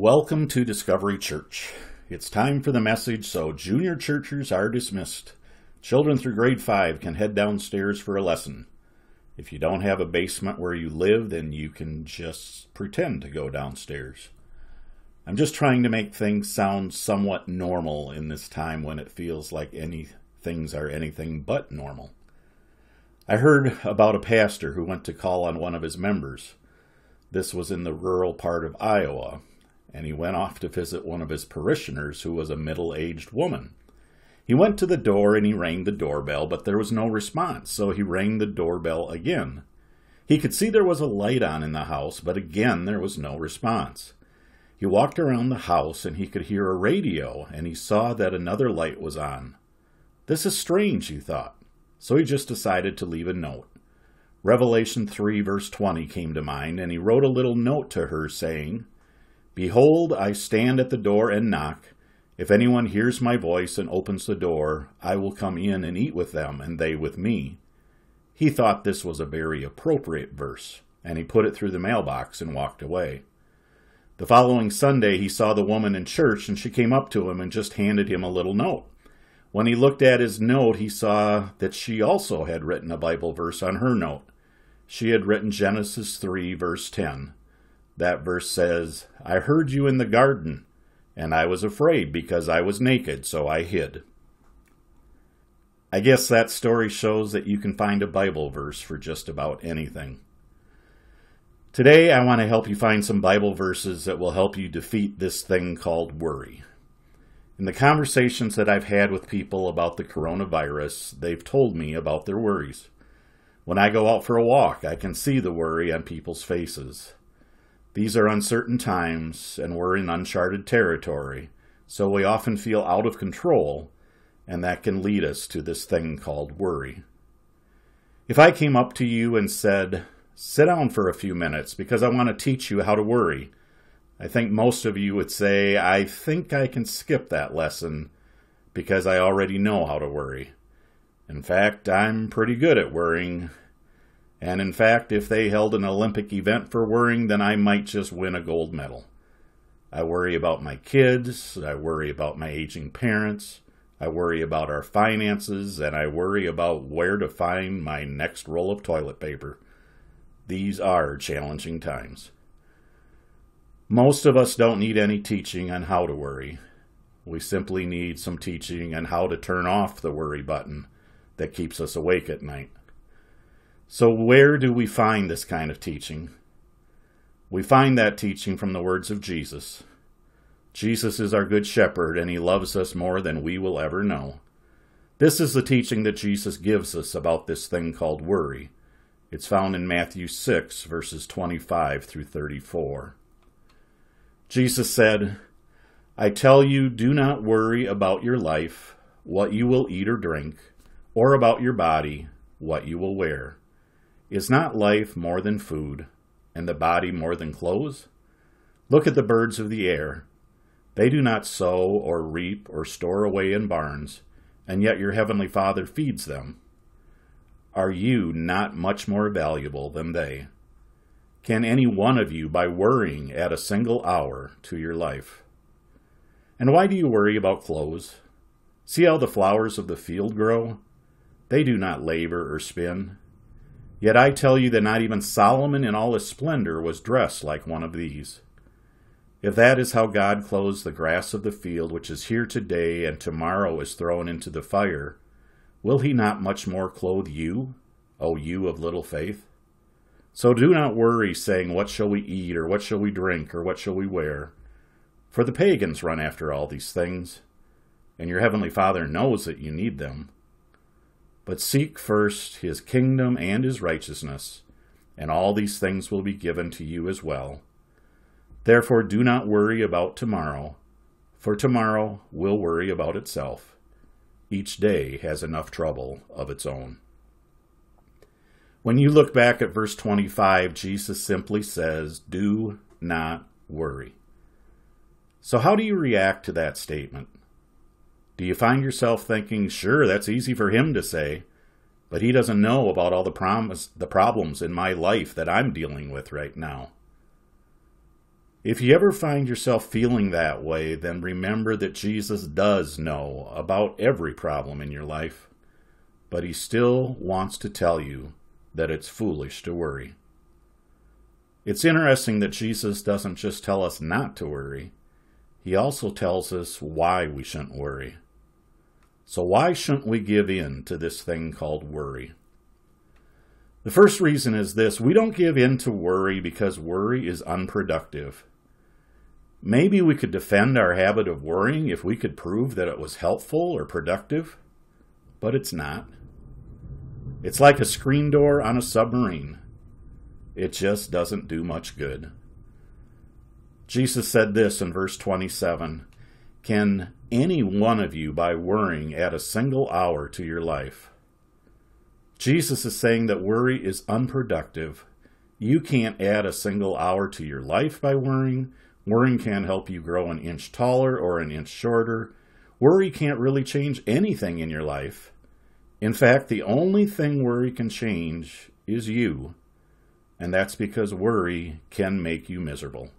Welcome to Discovery Church. It's time for the message, so junior churchers are dismissed. Children through grade 5 can head downstairs for a lesson. If you don't have a basement where you live, then you can just pretend to go downstairs. I'm just trying to make things sound somewhat normal in this time when it feels like any things are anything but normal. I heard about a pastor who went to call on one of his members. This was in the rural part of Iowa, and he went off to visit one of his parishioners who was a middle aged woman. He went to the door and he rang the doorbell, but there was no response, so he rang the doorbell again. He could see there was a light on in the house, but again there was no response. He walked around the house and he could hear a radio, and he saw that another light was on. This is strange, he thought, so he just decided to leave a note. Revelation 3, verse 20 came to mind, and he wrote a little note to her saying, Behold, I stand at the door and knock. If anyone hears my voice and opens the door, I will come in and eat with them, and they with me. He thought this was a very appropriate verse, and he put it through the mailbox and walked away. The following Sunday, he saw the woman in church, and she came up to him and just handed him a little note. When he looked at his note, he saw that she also had written a Bible verse on her note. She had written Genesis 3, verse 10. That verse says, I heard you in the garden, and I was afraid because I was naked, so I hid. I guess that story shows that you can find a Bible verse for just about anything. Today, I want to help you find some Bible verses that will help you defeat this thing called worry. In the conversations that I've had with people about the coronavirus, they've told me about their worries. When I go out for a walk, I can see the worry on people's faces. These are uncertain times, and we're in uncharted territory, so we often feel out of control, and that can lead us to this thing called worry. If I came up to you and said, Sit down for a few minutes because I want to teach you how to worry, I think most of you would say, I think I can skip that lesson because I already know how to worry. In fact, I'm pretty good at worrying, and in fact, if they held an Olympic event for worrying, then I might just win a gold medal. I worry about my kids, I worry about my aging parents, I worry about our finances, and I worry about where to find my next roll of toilet paper. These are challenging times. Most of us don't need any teaching on how to worry. We simply need some teaching on how to turn off the worry button that keeps us awake at night. So, where do we find this kind of teaching? We find that teaching from the words of Jesus. Jesus is our good shepherd, and he loves us more than we will ever know. This is the teaching that Jesus gives us about this thing called worry. It's found in Matthew 6, verses 25 through 34. Jesus said, I tell you, do not worry about your life, what you will eat or drink, or about your body, what you will wear. Is not life more than food, and the body more than clothes? Look at the birds of the air. They do not sow or reap or store away in barns, and yet your heavenly Father feeds them. Are you not much more valuable than they? Can any one of you, by worrying, add a single hour to your life? And why do you worry about clothes? See how the flowers of the field grow? They do not labor or spin. Yet I tell you that not even Solomon in all his splendor was dressed like one of these. If that is how God clothes the grass of the field, which is here today and tomorrow is thrown into the fire, will he not much more clothe you, O you of little faith? So do not worry, saying, What shall we eat, or what shall we drink, or what shall we wear? For the pagans run after all these things, and your heavenly Father knows that you need them. But seek first his kingdom and his righteousness, and all these things will be given to you as well. Therefore, do not worry about tomorrow, for tomorrow will worry about itself. Each day has enough trouble of its own. When you look back at verse 25, Jesus simply says, Do not worry. So, how do you react to that statement? Do you find yourself thinking, sure, that's easy for him to say, but he doesn't know about all the promise, the problems in my life that I'm dealing with right now? If you ever find yourself feeling that way, then remember that Jesus does know about every problem in your life, but he still wants to tell you that it's foolish to worry. It's interesting that Jesus doesn't just tell us not to worry, he also tells us why we shouldn't worry. So, why shouldn't we give in to this thing called worry? The first reason is this we don't give in to worry because worry is unproductive. Maybe we could defend our habit of worrying if we could prove that it was helpful or productive, but it's not. It's like a screen door on a submarine. It just doesn't do much good. Jesus said this in verse 27 Can any one of you, by worrying, add a single hour to your life? Jesus is saying that worry is unproductive. You can't add a single hour to your life by worrying. Worrying can't help you grow an inch taller or an inch shorter. Worry can't really change anything in your life. In fact, the only thing worry can change is you, and that's because worry can make you miserable.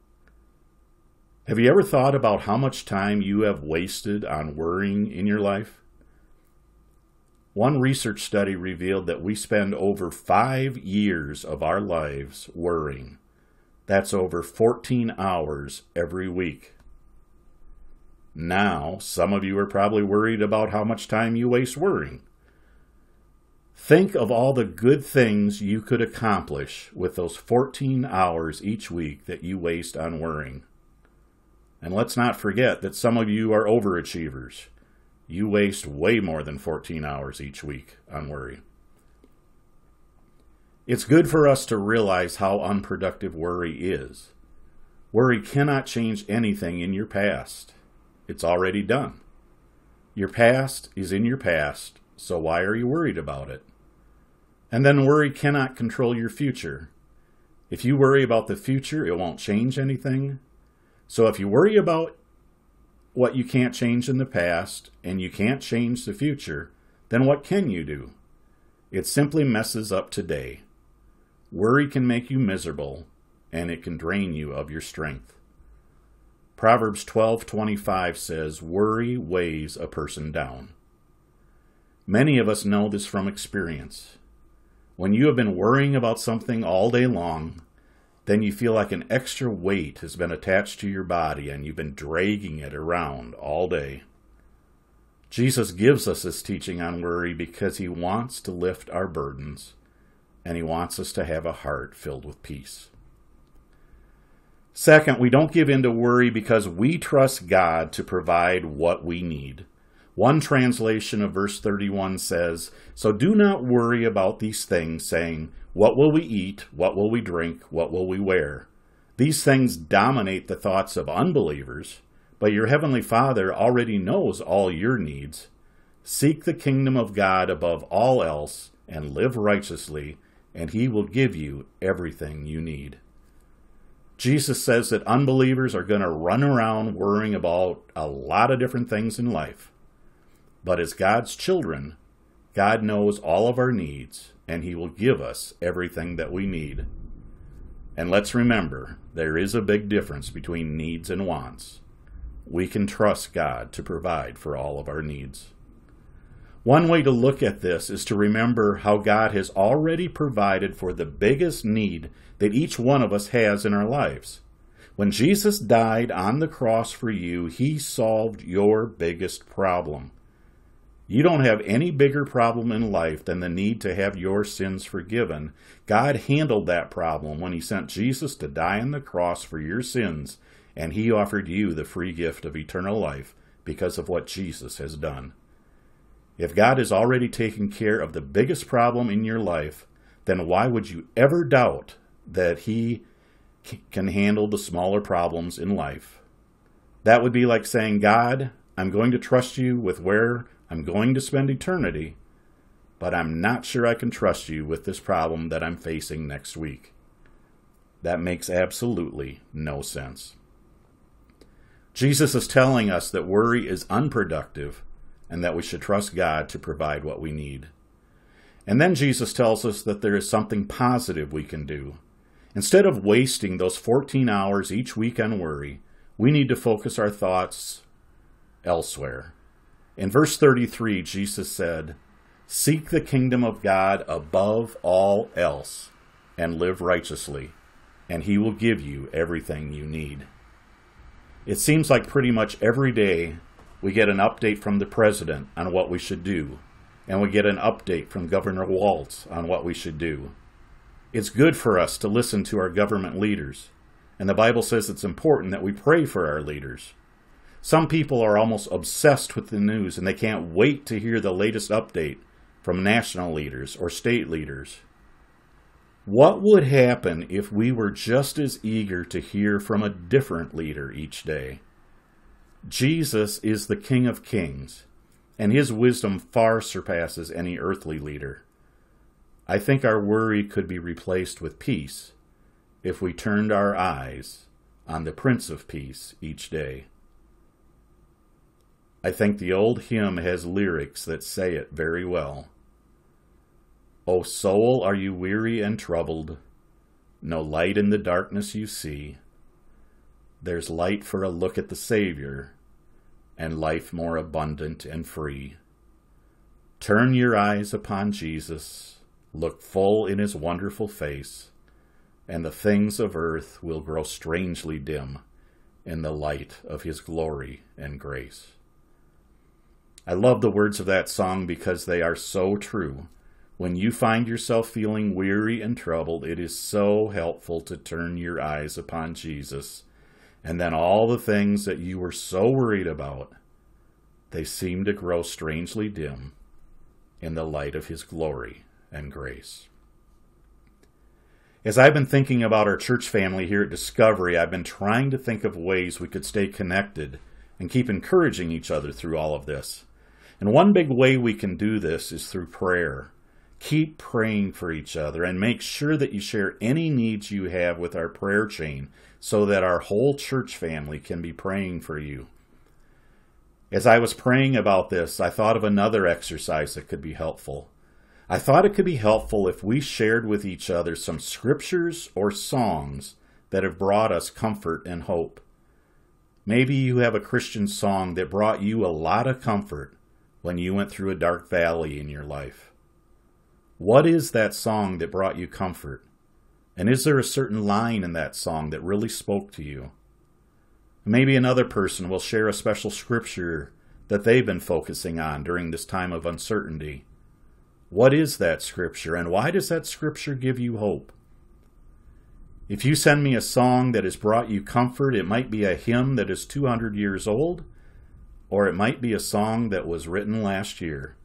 Have you ever thought about how much time you have wasted on worrying in your life? One research study revealed that we spend over five years of our lives worrying. That's over 14 hours every week. Now, some of you are probably worried about how much time you waste worrying. Think of all the good things you could accomplish with those 14 hours each week that you waste on worrying. And let's not forget that some of you are overachievers. You waste way more than 14 hours each week on worry. It's good for us to realize how unproductive worry is. Worry cannot change anything in your past. It's already done. Your past is in your past, so why are you worried about it? And then worry cannot control your future. If you worry about the future, it won't change anything. So if you worry about what you can't change in the past and you can't change the future, then what can you do? It simply messes up today. Worry can make you miserable and it can drain you of your strength. Proverbs 12:25 says, "Worry weighs a person down." Many of us know this from experience. When you have been worrying about something all day long, then you feel like an extra weight has been attached to your body and you've been dragging it around all day. Jesus gives us this teaching on worry because he wants to lift our burdens and he wants us to have a heart filled with peace. Second, we don't give in to worry because we trust God to provide what we need. One translation of verse 31 says, So do not worry about these things, saying, What will we eat? What will we drink? What will we wear? These things dominate the thoughts of unbelievers, but your heavenly Father already knows all your needs. Seek the kingdom of God above all else and live righteously, and he will give you everything you need. Jesus says that unbelievers are going to run around worrying about a lot of different things in life. But as God's children, God knows all of our needs, and He will give us everything that we need. And let's remember, there is a big difference between needs and wants. We can trust God to provide for all of our needs. One way to look at this is to remember how God has already provided for the biggest need that each one of us has in our lives. When Jesus died on the cross for you, he solved your biggest problem. You don't have any bigger problem in life than the need to have your sins forgiven. God handled that problem when He sent Jesus to die on the cross for your sins, and He offered you the free gift of eternal life because of what Jesus has done. If God has already taken care of the biggest problem in your life, then why would you ever doubt that He can handle the smaller problems in life? That would be like saying, God, I'm going to trust you with where I'm going to spend eternity, but I'm not sure I can trust you with this problem that I'm facing next week. That makes absolutely no sense. Jesus is telling us that worry is unproductive and that we should trust God to provide what we need. And then Jesus tells us that there is something positive we can do. Instead of wasting those 14 hours each week on worry, we need to focus our thoughts elsewhere. In verse 33, Jesus said, Seek the kingdom of God above all else and live righteously, and he will give you everything you need. It seems like pretty much every day we get an update from the president on what we should do, and we get an update from Governor Walz on what we should do. It's good for us to listen to our government leaders, and the Bible says it's important that we pray for our leaders. Some people are almost obsessed with the news and they can't wait to hear the latest update from national leaders or state leaders. What would happen if we were just as eager to hear from a different leader each day? Jesus is the King of Kings, and his wisdom far surpasses any earthly leader. I think our worry could be replaced with peace if we turned our eyes on the Prince of Peace each day. I think the old hymn has lyrics that say it very well. O soul, are you weary and troubled? No light in the darkness you see. There's light for a look at the Savior, and life more abundant and free. Turn your eyes upon Jesus Look full in his wonderful face, and the things of earth will grow strangely dim in the light of his glory and grace. I love the words of that song because they are so true. When you find yourself feeling weary and troubled, it is so helpful to turn your eyes upon Jesus. And then all the things that you were so worried about, they seem to grow strangely dim in the light of his glory and grace. As I've been thinking about our church family here at Discovery, I've been trying to think of ways we could stay connected and keep encouraging each other through all of this. And one big way we can do this is through prayer. Keep praying for each other and make sure that you share any needs you have with our prayer chain so that our whole church family can be praying for you. As I was praying about this, I thought of another exercise that could be helpful. I thought it could be helpful if we shared with each other some scriptures or songs that have brought us comfort and hope. Maybe you have a Christian song that brought you a lot of comfort when you went through a dark valley in your life. What is that song that brought you comfort? And is there a certain line in that song that really spoke to you? Maybe another person will share a special scripture that they've been focusing on during this time of uncertainty. What is that scripture, and why does that scripture give you hope? If you send me a song that has brought you comfort, it might be a hymn that is 200 years old, or it might be a song that was written last year.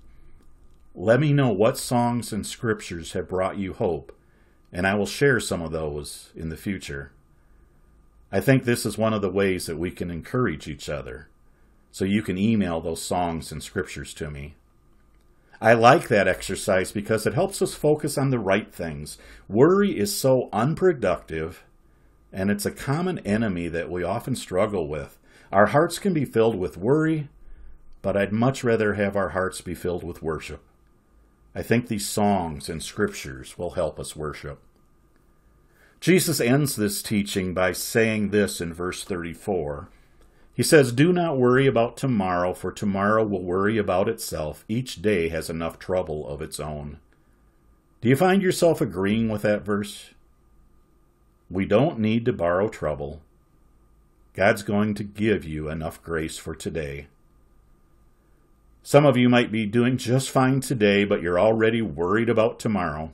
Let me know what songs and scriptures have brought you hope, and I will share some of those in the future. I think this is one of the ways that we can encourage each other. So you can email those songs and scriptures to me. I like that exercise because it helps us focus on the right things. Worry is so unproductive, and it's a common enemy that we often struggle with. Our hearts can be filled with worry, but I'd much rather have our hearts be filled with worship. I think these songs and scriptures will help us worship. Jesus ends this teaching by saying this in verse 34 he says, Do not worry about tomorrow, for tomorrow will worry about itself. Each day has enough trouble of its own. Do you find yourself agreeing with that verse? We don't need to borrow trouble. God's going to give you enough grace for today. Some of you might be doing just fine today, but you're already worried about tomorrow.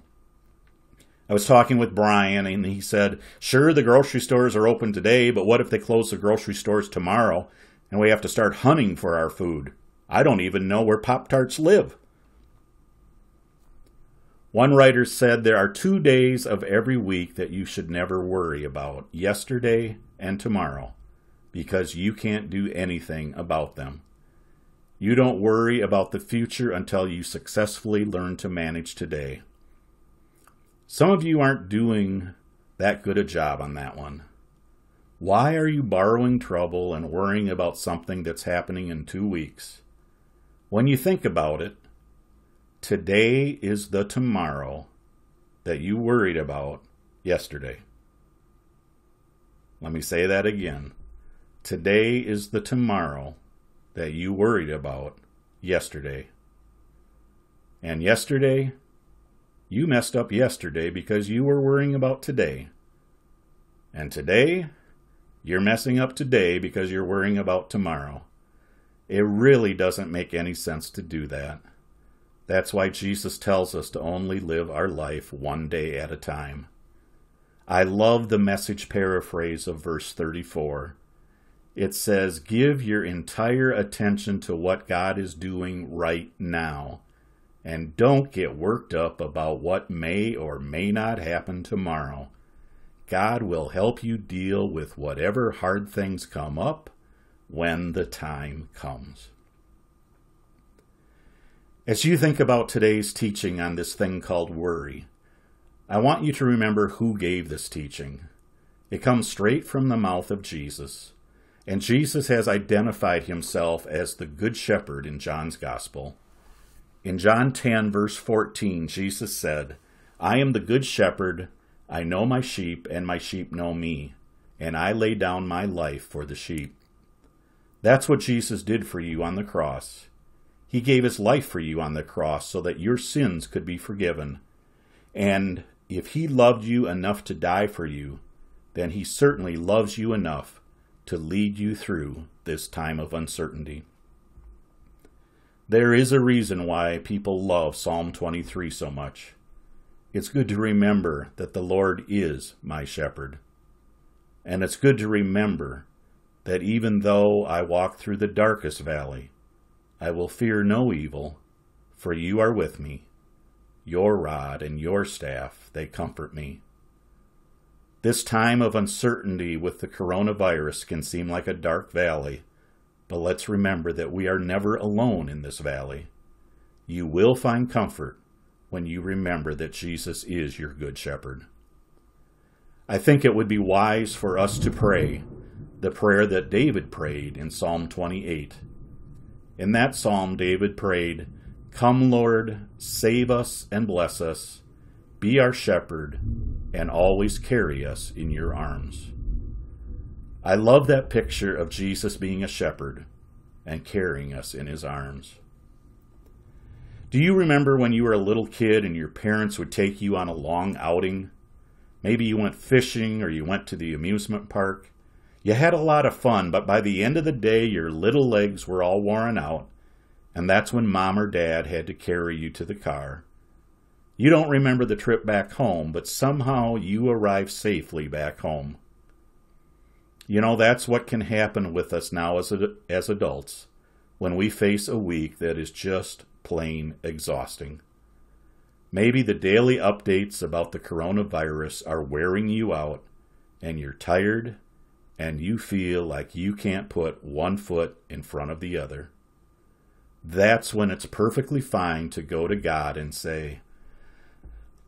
I was talking with Brian, and he said, Sure, the grocery stores are open today, but what if they close the grocery stores tomorrow and we have to start hunting for our food? I don't even know where Pop Tarts live. One writer said there are two days of every week that you should never worry about yesterday and tomorrow because you can't do anything about them. You don't worry about the future until you successfully learn to manage today. Some of you aren't doing that good a job on that one. Why are you borrowing trouble and worrying about something that's happening in two weeks? When you think about it, today is the tomorrow that you worried about yesterday. Let me say that again. Today is the tomorrow that you worried about yesterday. And yesterday, you messed up yesterday because you were worrying about today. And today, you're messing up today because you're worrying about tomorrow. It really doesn't make any sense to do that. That's why Jesus tells us to only live our life one day at a time. I love the message paraphrase of verse 34. It says, Give your entire attention to what God is doing right now, and don't get worked up about what may or may not happen tomorrow. God will help you deal with whatever hard things come up when the time comes. As you think about today's teaching on this thing called worry, I want you to remember who gave this teaching. It comes straight from the mouth of Jesus, and Jesus has identified himself as the Good Shepherd in John's Gospel. In John 10, verse 14, Jesus said, I am the Good Shepherd. I know my sheep, and my sheep know me, and I lay down my life for the sheep. That's what Jesus did for you on the cross. He gave his life for you on the cross so that your sins could be forgiven. And if he loved you enough to die for you, then he certainly loves you enough to lead you through this time of uncertainty. There is a reason why people love Psalm 23 so much. It's good to remember that the Lord is my shepherd. And it's good to remember that even though I walk through the darkest valley, I will fear no evil, for you are with me. Your rod and your staff, they comfort me. This time of uncertainty with the coronavirus can seem like a dark valley, but let's remember that we are never alone in this valley. You will find comfort when you remember that Jesus is your good shepherd. I think it would be wise for us to pray the prayer that David prayed in Psalm 28. In that psalm, David prayed, Come, Lord, save us and bless us, be our shepherd, and always carry us in your arms. I love that picture of Jesus being a shepherd and carrying us in his arms. Do you remember when you were a little kid and your parents would take you on a long outing? Maybe you went fishing or you went to the amusement park. You had a lot of fun, but by the end of the day, your little legs were all worn out, and that's when mom or dad had to carry you to the car. You don't remember the trip back home, but somehow you arrive safely back home. You know, that's what can happen with us now as, as adults when we face a week that is just plain exhausting. Maybe the daily updates about the coronavirus are wearing you out and you're tired and you feel like you can't put one foot in front of the other. That's when it's perfectly fine to go to God and say,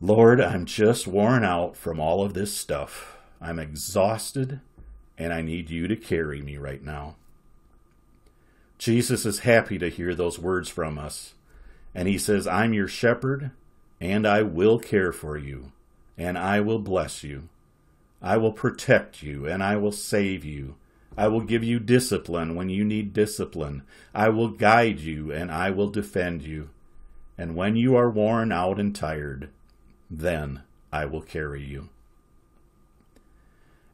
Lord, I'm just worn out from all of this stuff. I'm exhausted and I need you to carry me right now. Jesus is happy to hear those words from us. And he says, I'm your shepherd, and I will care for you, and I will bless you. I will protect you, and I will save you. I will give you discipline when you need discipline. I will guide you, and I will defend you. And when you are worn out and tired, then I will carry you.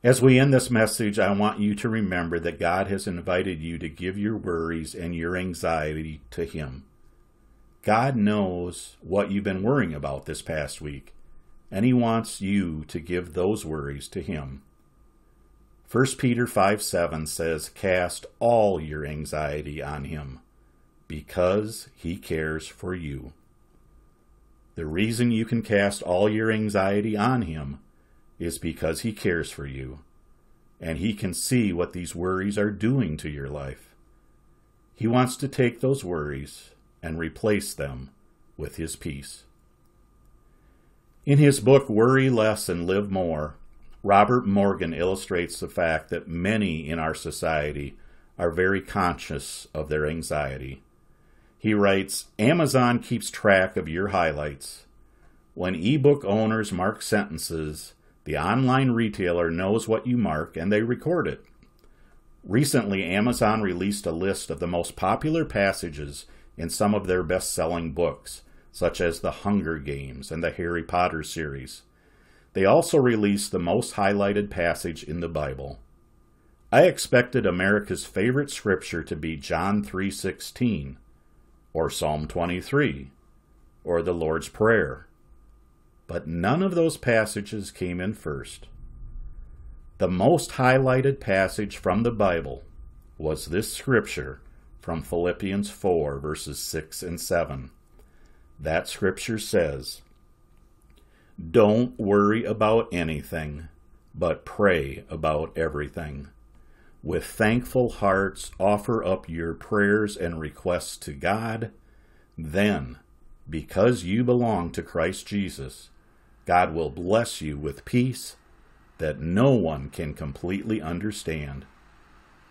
As we end this message, I want you to remember that God has invited you to give your worries and your anxiety to Him. God knows what you've been worrying about this past week, and He wants you to give those worries to Him. 1 Peter 5 7 says, Cast all your anxiety on Him, because He cares for you. The reason you can cast all your anxiety on Him is because He cares for you, and He can see what these worries are doing to your life. He wants to take those worries and replace them with his peace. In his book Worry Less and Live More, Robert Morgan illustrates the fact that many in our society are very conscious of their anxiety. He writes Amazon keeps track of your highlights. When ebook owners mark sentences, The online retailer knows what you mark and they record it. Recently, Amazon released a list of the most popular passages in some of their best selling books, such as The Hunger Games and the Harry Potter series. They also released the most highlighted passage in the Bible. I expected America's favorite scripture to be John 3:16 or Psalm 23 or the Lord's Prayer. But none of those passages came in first. The most highlighted passage from the Bible was this scripture from Philippians 4, verses 6 and 7. That scripture says, Don't worry about anything, but pray about everything. With thankful hearts, offer up your prayers and requests to God. Then, because you belong to Christ Jesus, God will bless you with peace that no one can completely understand.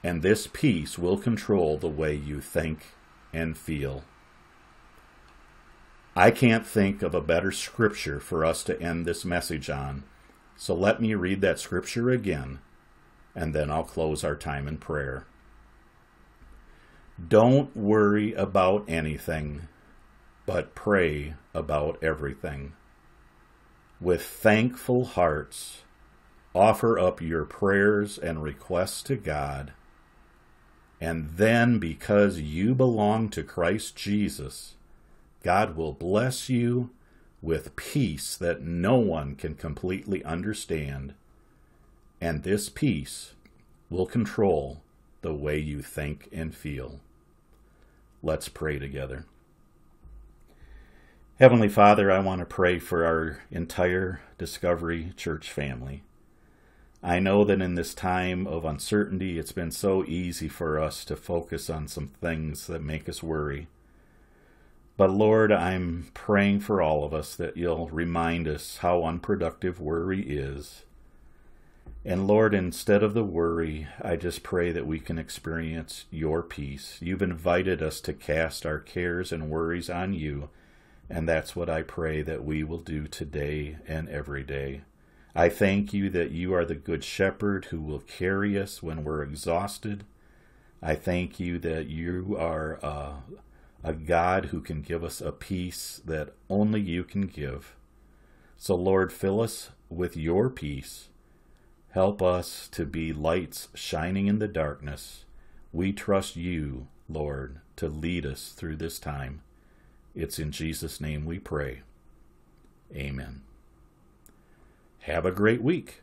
And this peace will control the way you think and feel. I can't think of a better scripture for us to end this message on, so let me read that scripture again and then I'll close our time in prayer. Don't worry about anything, but pray about everything. With thankful hearts, offer up your prayers and requests to God. And then, because you belong to Christ Jesus, God will bless you with peace that no one can completely understand and this peace will control the way you think and feel. Let's pray together. Heavenly Father, I want to pray for our entire Discovery Church family. I know that in this time of uncertainty, it's been so easy for us to focus on some things that make us worry. But Lord, I'm praying for all of us that you'll remind us how unproductive worry is and Lord, instead of the worry, I just pray that we can experience your peace. You've invited us to cast our cares and worries on you, and that's what I pray that we will do today and every day. I thank you that you are the good shepherd who will carry us when we're exhausted. I thank you that you are a, a God who can give us a peace that only you can give. So, Lord, fill us with your peace Help us to be lights shining in the darkness. We trust you, Lord, to lead us through this time. It's in Jesus' name we pray. Amen. Have a great week.